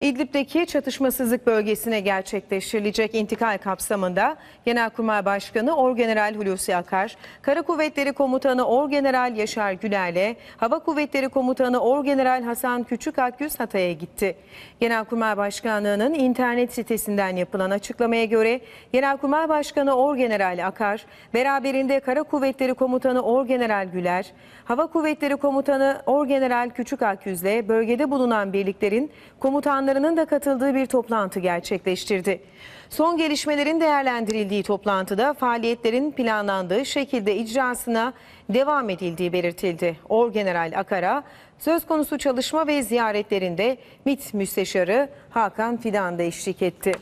İdlib'deki çatışmasızlık bölgesine gerçekleştirilecek intikal kapsamında Genelkurmay Başkanı Orgeneral Hulusi Akar, Kara Kuvvetleri Komutanı Orgeneral Yaşar Güler'le Hava Kuvvetleri Komutanı Orgeneral Hasan Küçük Akgüz Hatay'a gitti. Genelkurmay Başkanlığı'nın internet sitesinden yapılan açıklamaya göre Genelkurmay Başkanı Orgeneral Akar, beraberinde Kara Kuvvetleri Komutanı Orgeneral Güler, Hava Kuvvetleri Komutanı Orgeneral Küçük Akgüz'le bölgede bulunan birliklerin komutanlarının da katıldığı bir toplantı gerçekleştirdi. Son gelişmelerin değerlendirildiği toplantıda faaliyetlerin planlandığı şekilde icrasına devam edildiği belirtildi. Orgeneral Akar'a söz konusu çalışma ve ziyaretlerinde MİT Müsteşarı Hakan Fidan da eşlik etti.